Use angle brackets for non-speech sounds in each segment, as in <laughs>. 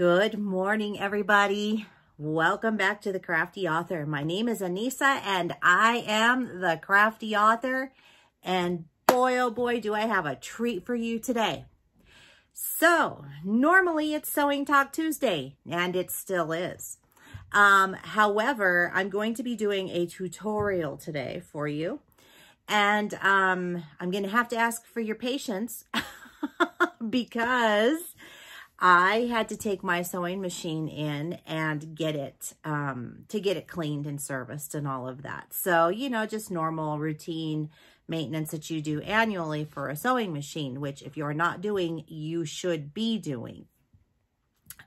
Good morning, everybody. Welcome back to The Crafty Author. My name is Anissa, and I am The Crafty Author. And boy, oh boy, do I have a treat for you today. So, normally it's Sewing Talk Tuesday, and it still is. Um, however, I'm going to be doing a tutorial today for you. And um, I'm going to have to ask for your patience <laughs> because I had to take my sewing machine in and get it, um, to get it cleaned and serviced and all of that. So, you know, just normal routine maintenance that you do annually for a sewing machine, which if you're not doing, you should be doing.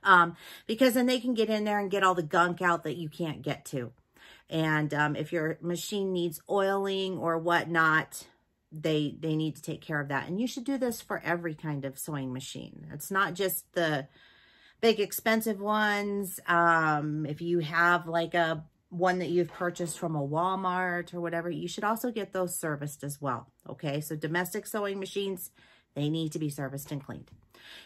Um, because then they can get in there and get all the gunk out that you can't get to. And um, if your machine needs oiling or whatnot, they they need to take care of that. And you should do this for every kind of sewing machine. It's not just the big expensive ones. Um, if you have like a one that you've purchased from a Walmart or whatever, you should also get those serviced as well. Okay, so domestic sewing machines, they need to be serviced and cleaned.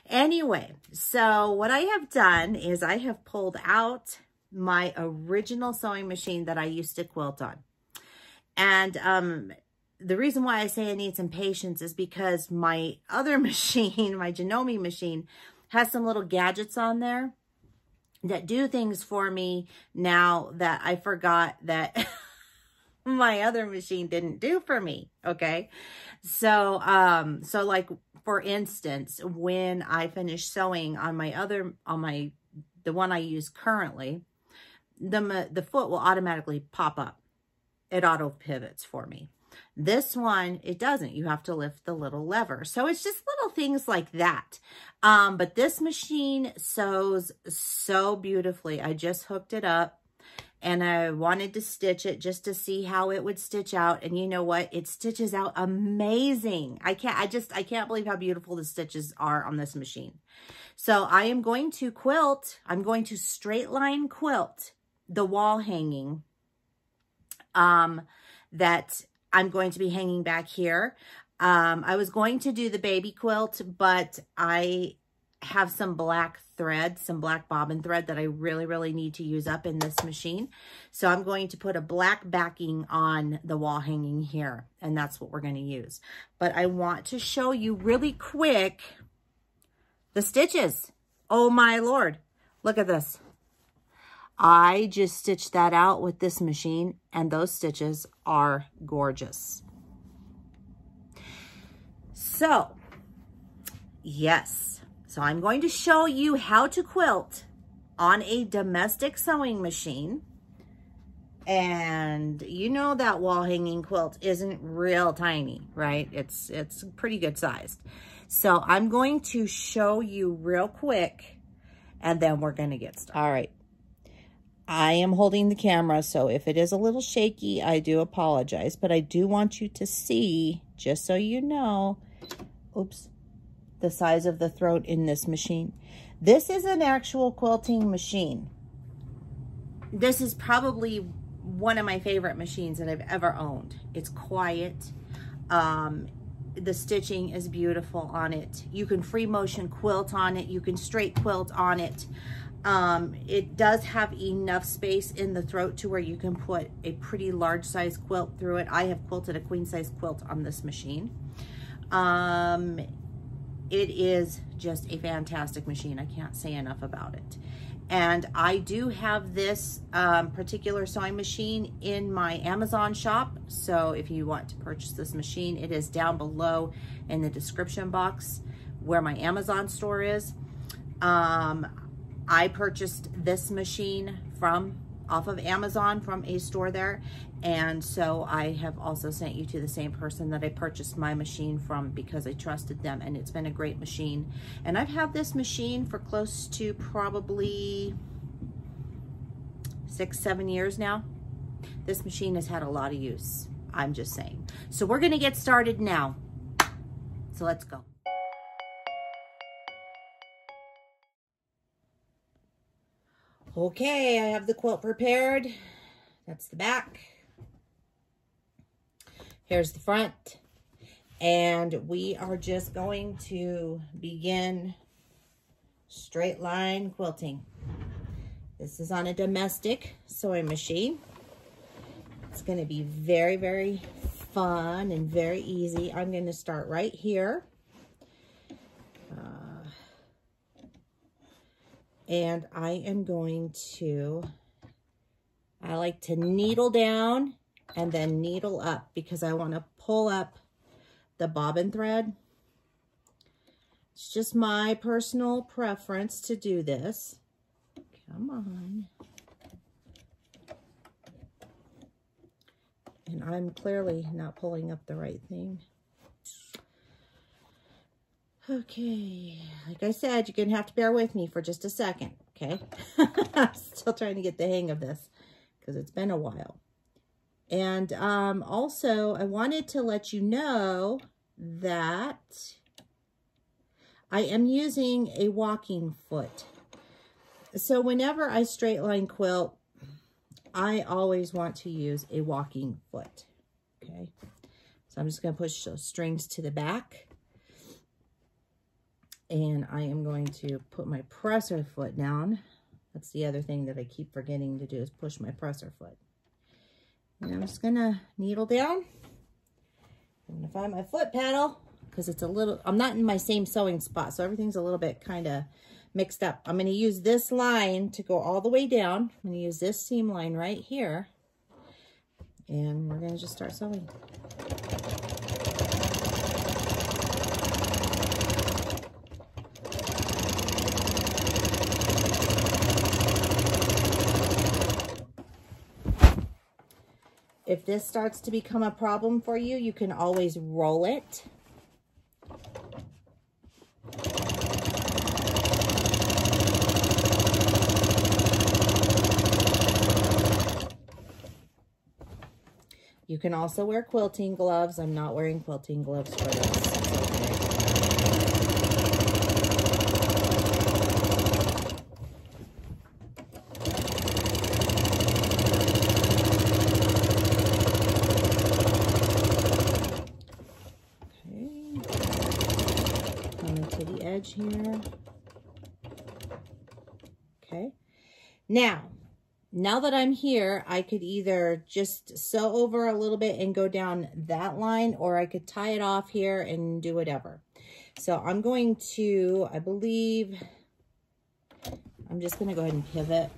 Anyway, so what I have done is I have pulled out my original sewing machine that I used to quilt on. And um, the reason why I say I need some patience is because my <laughs> other machine, my Janome machine, has some little gadgets on there that do things for me now that I forgot that <laughs> my other machine didn't do for me. Okay. So, um, so like, for instance, when I finish sewing on my other, on my, the one I use currently, the, the foot will automatically pop up. It auto pivots for me. This one, it doesn't. You have to lift the little lever. So it's just little things like that. Um, but this machine sews so beautifully. I just hooked it up and I wanted to stitch it just to see how it would stitch out. And you know what? It stitches out amazing. I can't, I just, I can't believe how beautiful the stitches are on this machine. So I am going to quilt, I'm going to straight line quilt the wall hanging um, that I'm going to be hanging back here. Um, I was going to do the baby quilt, but I have some black thread, some black bobbin thread that I really, really need to use up in this machine. So I'm going to put a black backing on the wall hanging here, and that's what we're going to use. But I want to show you really quick the stitches. Oh my Lord. Look at this. I just stitched that out with this machine and those stitches are gorgeous. So, yes. So I'm going to show you how to quilt on a domestic sewing machine. And you know that wall hanging quilt isn't real tiny, right? It's, it's pretty good sized. So I'm going to show you real quick and then we're going to get started. All right. I am holding the camera, so if it is a little shaky, I do apologize. But I do want you to see, just so you know, oops, the size of the throat in this machine. This is an actual quilting machine. This is probably one of my favorite machines that I've ever owned. It's quiet. Um, the stitching is beautiful on it. You can free motion quilt on it. You can straight quilt on it. Um, it does have enough space in the throat to where you can put a pretty large size quilt through it. I have quilted a queen size quilt on this machine. Um, it is just a fantastic machine. I can't say enough about it. And I do have this um, particular sewing machine in my Amazon shop. So if you want to purchase this machine, it is down below in the description box where my Amazon store is. Um, I purchased this machine from off of Amazon from a store there. And so I have also sent you to the same person that I purchased my machine from because I trusted them and it's been a great machine. And I've had this machine for close to probably six, seven years now. This machine has had a lot of use. I'm just saying. So we're gonna get started now. So let's go. Okay, I have the quilt prepared. That's the back. Here's the front. And we are just going to begin straight line quilting. This is on a domestic sewing machine. It's going to be very, very fun and very easy. I'm going to start right here. And I am going to, I like to needle down and then needle up because I want to pull up the bobbin thread. It's just my personal preference to do this. Come on. And I'm clearly not pulling up the right thing. Okay, like I said, you're going to have to bear with me for just a second, okay? <laughs> I'm still trying to get the hang of this because it's been a while. And um, also, I wanted to let you know that I am using a walking foot. So whenever I straight line quilt, I always want to use a walking foot, okay? So I'm just going to push those strings to the back. And I am going to put my presser foot down. That's the other thing that I keep forgetting to do is push my presser foot. And I'm just to needle down. I'm to find my foot paddle because it's a little, I'm not in my same sewing spot, so everything's a little bit kind of mixed up. I'm to use this line to go all the way down. I'm to use this seam line right here. And we're to just start sewing. If this starts to become a problem for you, you can always roll it. You can also wear quilting gloves. I'm not wearing quilting gloves for this. Here. Okay. Now, now that I'm here, I could either just sew over a little bit and go down that line, or I could tie it off here and do whatever. So I'm going to, I believe, I'm just going to go ahead and pivot.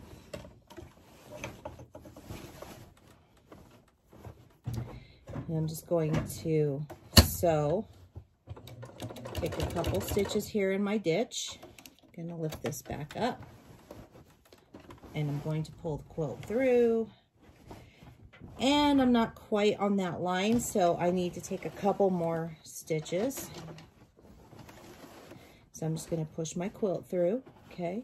And I'm just going to sew Take a couple stitches here in my ditch. I'm going to lift this back up. And I'm going to pull the quilt through. And I'm not quite on that line, so I need to take a couple more stitches. So I'm just going to push my quilt through, okay?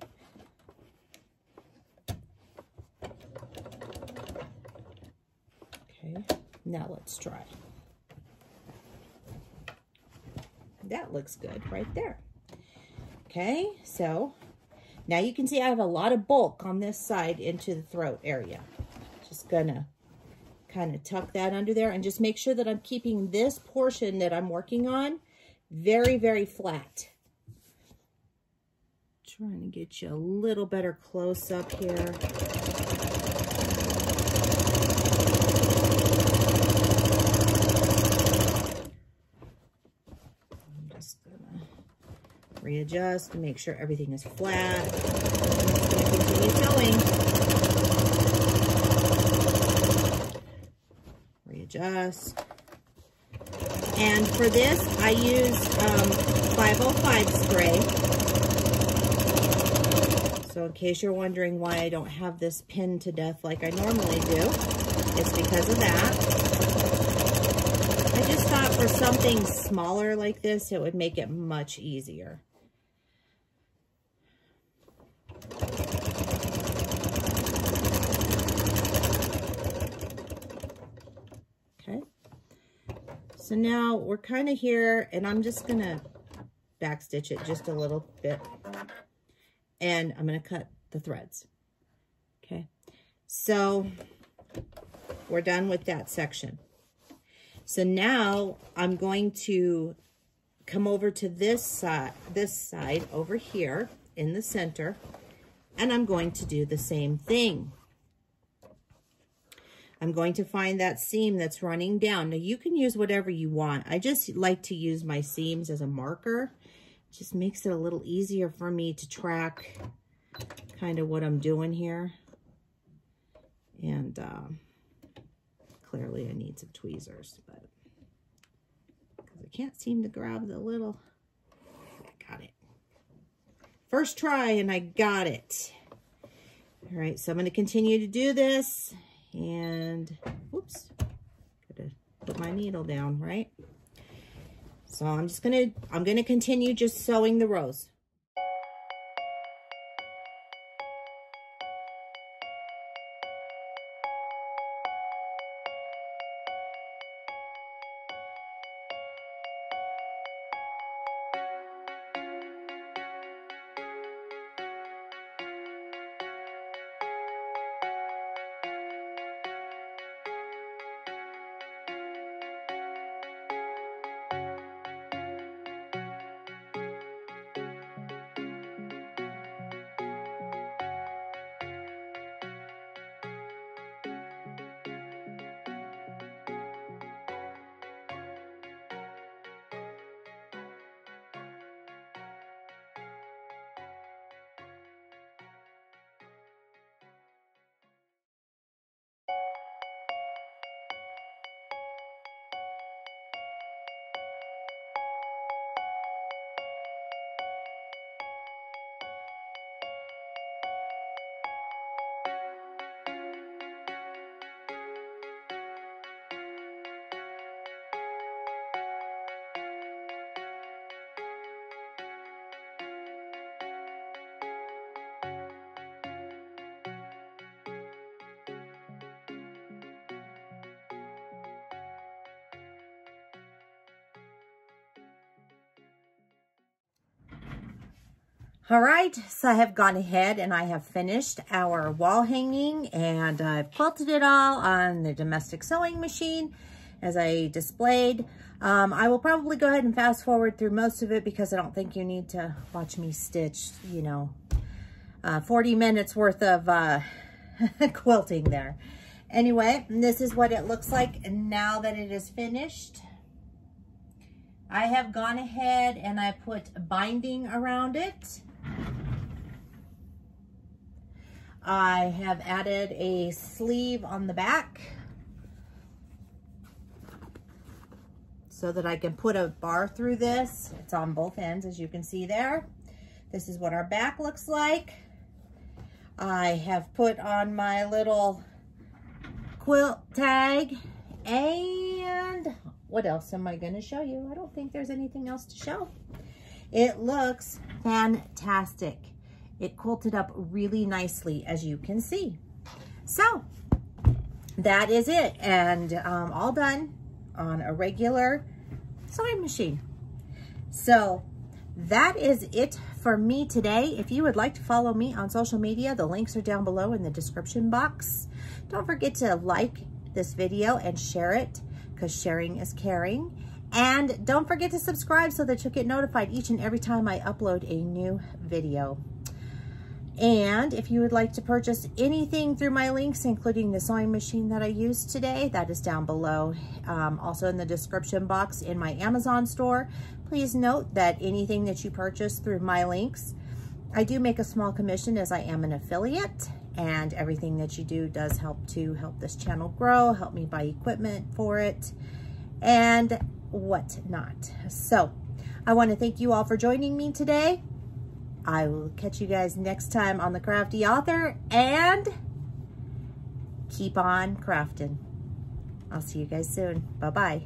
Okay, now let's try. That looks good right there. Okay, so now you can see I have a lot of bulk on this side into the throat area. Just gonna kind of tuck that under there and just make sure that I'm keeping this portion that I'm working on very, very flat. Trying to get you a little better close up here. Readjust to make sure everything is flat. continue sewing. Readjust. And for this, I use um, 505 spray. So in case you're wondering why I don't have this pinned to death like I normally do, it's because of that. I just thought for something smaller like this, it would make it much easier. So now we're kind of here and I'm just going to backstitch it just a little bit. And I'm going to cut the threads. Okay. So we're done with that section. So now I'm going to come over to this side, this side over here. in the center. And I'm going to do the same thing. I'm going to find that seam that's running down. Now you can use whatever you want. I just like to use my seams as a marker. It just makes it a little easier for me to track kind of what I'm doing here. And um, clearly I need some tweezers, but because I can't seem to grab the little, I got it. First try and I got it. All right, so I'm going to continue to do this and whoops, gotta put my needle down, right? So I'm just gonna, I'm gonna continue just sewing the rows. All right, so I have gone ahead and I have finished our wall hanging and I've quilted it all on the domestic sewing machine as I displayed. Um, I will probably go ahead and fast forward through most of it because I don't think you need to watch me stitch, you know, uh, 40 minutes worth of uh, <laughs> quilting there. Anyway, this is what it looks like now that it is finished. I have gone ahead and I put binding around it. I have added a sleeve on the back so that I can put a bar through this. It's on both ends, as you can see there. This is what our back looks like. I have put on my little quilt tag and what else am I going to show you? I don't think there's anything else to show. It looks fantastic. It quilted up really nicely, as you can see. So, that is it. And um, all done on a regular sewing machine. So, that is it for me today. If you would like to follow me on social media, the links are down below in the description box. Don't forget to like this video and share it because sharing is caring. And don't forget to subscribe so that you'll get notified each and every time I upload a new video. And if you would like to purchase anything through my links, including the sewing machine that I used today, that is down below. Um, also in the description box in my Amazon store. Please note that anything that you purchase through my links, I do make a small commission as I am an affiliate and everything that you do does help to help this channel grow, help me buy equipment for it and whatnot. So I want to thank you all for joining me today. I will catch you guys next time on The Crafty Author and keep on crafting. I'll see you guys soon. Bye-bye.